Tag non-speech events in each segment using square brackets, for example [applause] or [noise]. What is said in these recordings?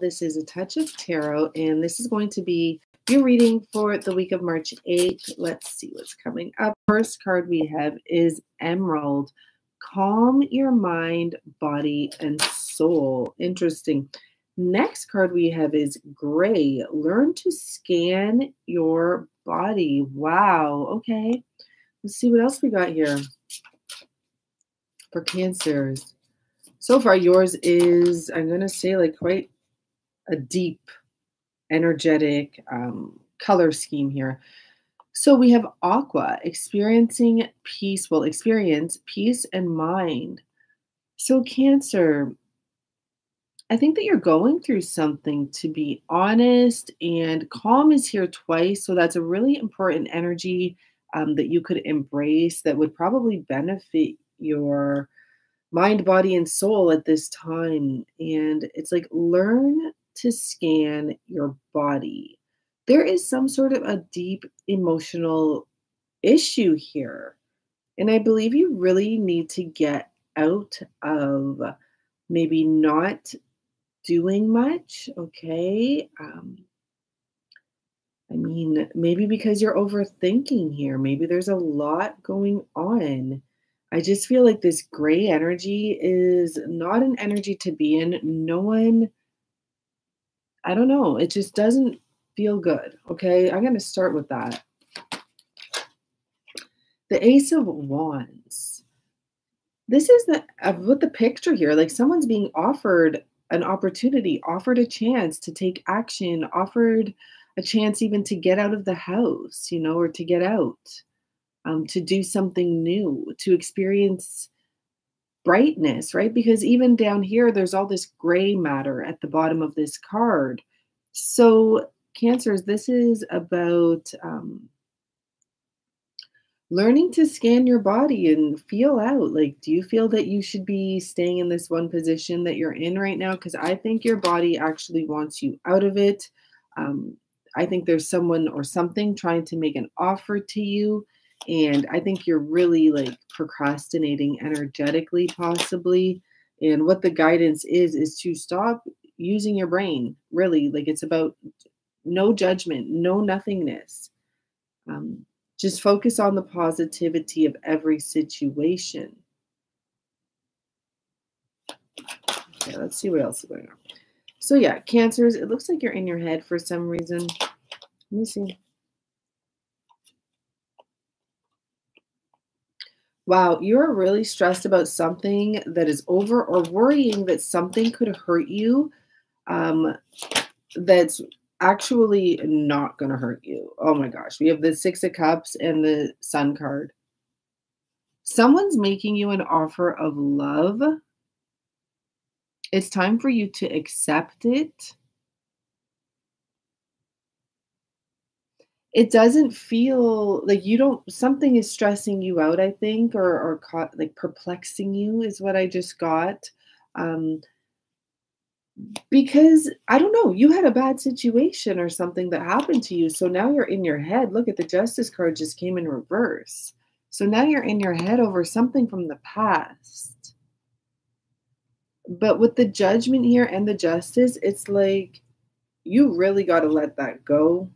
This is a touch of tarot, and this is going to be your reading for the week of March 8th. Let's see what's coming up. First card we have is Emerald. Calm your mind, body, and soul. Interesting. Next card we have is Gray. Learn to scan your body. Wow. Okay. Let's see what else we got here for Cancers. So far, yours is, I'm going to say, like quite a deep, energetic um, color scheme here. So we have Aqua, experiencing peace, will experience peace and mind. So, Cancer, I think that you're going through something to be honest, and calm is here twice. So, that's a really important energy um, that you could embrace that would probably benefit your mind, body, and soul at this time. And it's like learn to scan your body. There is some sort of a deep emotional issue here. And I believe you really need to get out of maybe not doing much, okay? Um, I mean, maybe because you're overthinking here. Maybe there's a lot going on. I just feel like this gray energy is not an energy to be in. No one, I don't know, it just doesn't feel good. Okay, I'm going to start with that. The Ace of Wands. This is the uh, with the picture here. Like someone's being offered an opportunity, offered a chance to take action, offered a chance even to get out of the house, you know, or to get out um, to do something new, to experience brightness, right? Because even down here, there's all this gray matter at the bottom of this card. So, Cancers, this is about um, learning to scan your body and feel out. Like, do you feel that you should be staying in this one position that you're in right now? Because I think your body actually wants you out of it. Um, I think there's someone or something trying to make an offer to you and I think you're really like procrastinating energetically, possibly. And what the guidance is, is to stop using your brain. Really, like it's about no judgment, no nothingness. Um, just focus on the positivity of every situation. Okay, let's see what else is going on. So, yeah, cancers, it looks like you're in your head for some reason. Let me see. Wow, you're really stressed about something that is over or worrying that something could hurt you um, that's actually not going to hurt you. Oh my gosh. We have the Six of Cups and the Sun card. Someone's making you an offer of love. It's time for you to accept it it doesn't feel like you don't something is stressing you out i think or or caught, like perplexing you is what i just got um because i don't know you had a bad situation or something that happened to you so now you're in your head look at the justice card just came in reverse so now you're in your head over something from the past. But with the judgment here and the justice it's like you really got to let that go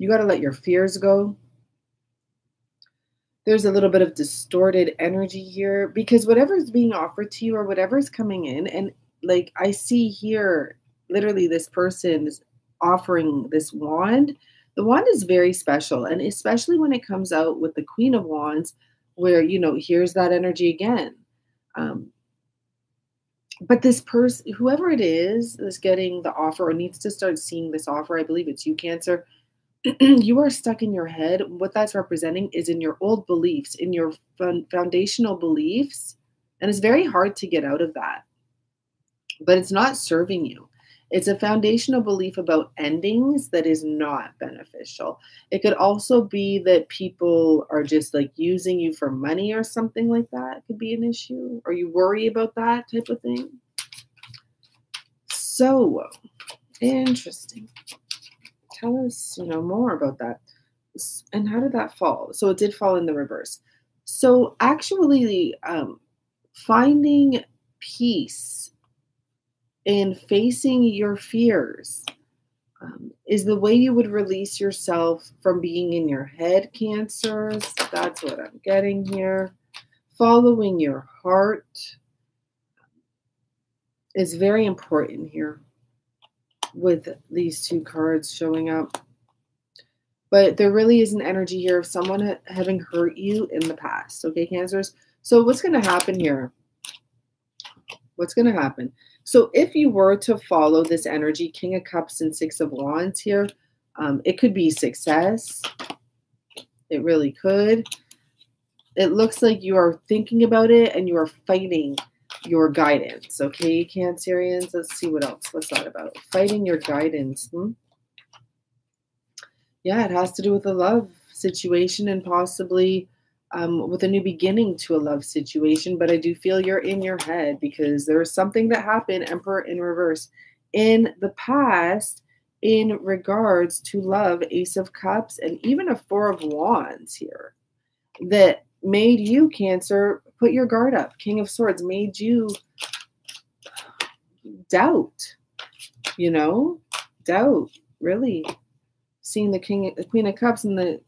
you got to let your fears go. There's a little bit of distorted energy here because whatever's being offered to you or whatever's coming in, and like I see here, literally, this person is offering this wand. The wand is very special, and especially when it comes out with the Queen of Wands, where you know, here's that energy again. Um, but this person, whoever it is, is getting the offer or needs to start seeing this offer. I believe it's you, Cancer [clears throat] you are stuck in your head. What that's representing is in your old beliefs, in your foundational beliefs. And it's very hard to get out of that. But it's not serving you. It's a foundational belief about endings that is not beneficial. It could also be that people are just like using you for money or something like that. Could be an issue, or you worry about that type of thing. So interesting tell us, you know, more about that. And how did that fall? So it did fall in the reverse. So actually, um, finding peace in facing your fears um, is the way you would release yourself from being in your head cancers. That's what I'm getting here. Following your heart is very important here with these two cards showing up. But there really is an energy here of someone ha having hurt you in the past, okay, Cancers? So what's going to happen here? What's going to happen? So if you were to follow this energy, King of Cups and Six of Wands here, um, it could be success. It really could. It looks like you are thinking about it and you are fighting your guidance. Okay, Cancerians, let's see what else. What's that about? Fighting your guidance. Hmm? Yeah, it has to do with a love situation and possibly um, with a new beginning to a love situation, but I do feel you're in your head because there was something that happened, Emperor in reverse, in the past in regards to love, Ace of Cups, and even a Four of Wands here that made you, Cancer, put your guard up. King of Swords made you doubt, you know, doubt, really. Seeing the King, the Queen of Cups and the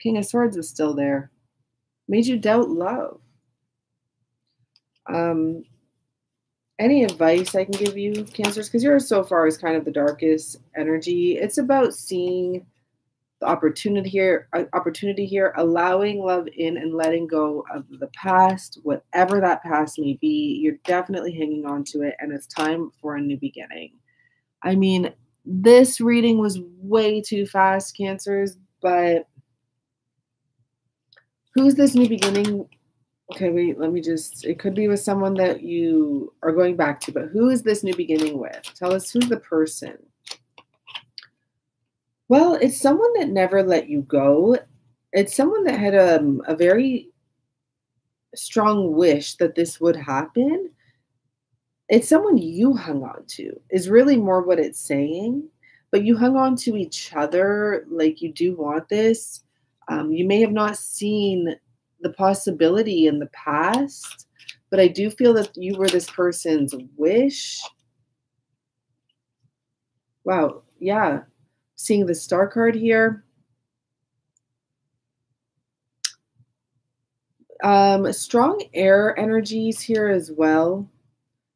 King of Swords is still there made you doubt love. Um, any advice I can give you, Cancers? Because yours so far is kind of the darkest energy. It's about seeing the opportunity here, uh, opportunity here, allowing love in and letting go of the past, whatever that past may be. You're definitely hanging on to it, and it's time for a new beginning. I mean, this reading was way too fast, Cancers, but who's this new beginning? Okay, wait, let me just, it could be with someone that you are going back to, but who is this new beginning with? Tell us who's the person. Well, it's someone that never let you go. It's someone that had a, um, a very strong wish that this would happen. It's someone you hung on to, is really more what it's saying. But you hung on to each other like you do want this um, you may have not seen the possibility in the past, but I do feel that you were this person's wish. Wow. Yeah. Seeing the star card here. Um, strong air energies here as well.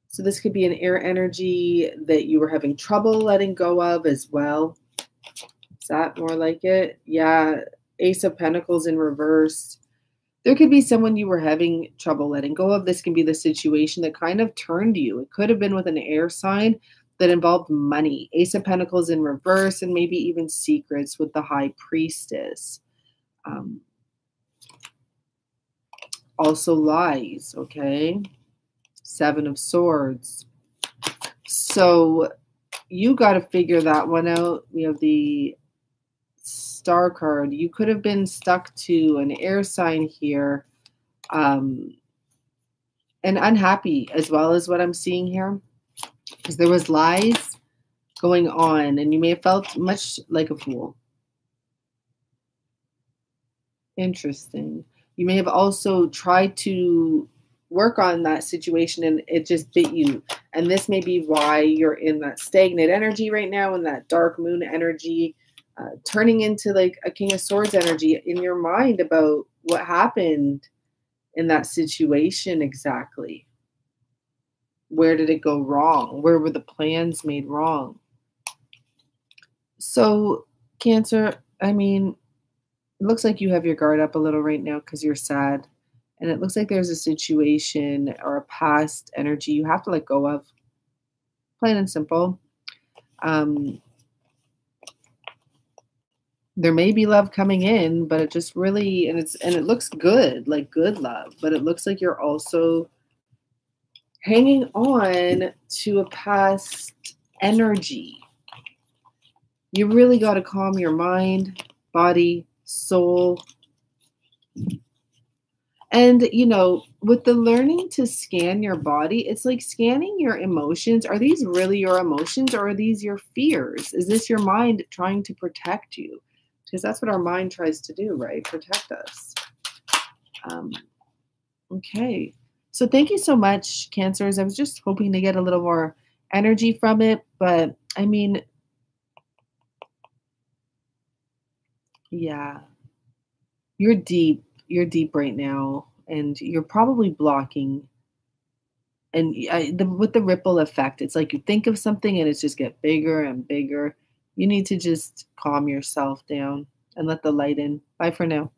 So this could be an air energy that you were having trouble letting go of as well. Is that more like it? Yeah. Ace of Pentacles in reverse. There could be someone you were having trouble letting go of. This can be the situation that kind of turned you. It could have been with an air sign that involved money. Ace of Pentacles in reverse, and maybe even secrets with the High Priestess. Um, also lies, okay? Seven of Swords. So you got to figure that one out. We have the star card, you could have been stuck to an air sign here um, and unhappy as well as what I'm seeing here because there was lies going on and you may have felt much like a fool. Interesting. You may have also tried to work on that situation and it just bit you. And this may be why you're in that stagnant energy right now, and that dark moon energy uh, turning into like a King of Swords energy in your mind about what happened in that situation exactly. Where did it go wrong? Where were the plans made wrong? So, Cancer, I mean, it looks like you have your guard up a little right now because you're sad. And it looks like there's a situation or a past energy you have to let go of. Plain and simple. Um, there may be love coming in, but it just really and it's and it looks good, like good love, but it looks like you're also hanging on to a past energy. You really got to calm your mind, body, soul. And, you know, with the learning to scan your body, it's like scanning your emotions. Are these really your emotions or are these your fears? Is this your mind trying to protect you? because that's what our mind tries to do, right? Protect us. Um, okay. So thank you so much, Cancers. I was just hoping to get a little more energy from it, but I mean, yeah, you're deep. You're deep right now, and you're probably blocking. And I, the, with the ripple effect, it's like you think of something and it's just get bigger and bigger. You need to just calm yourself down and let the light in. Bye for now.